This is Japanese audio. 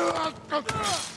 うわっ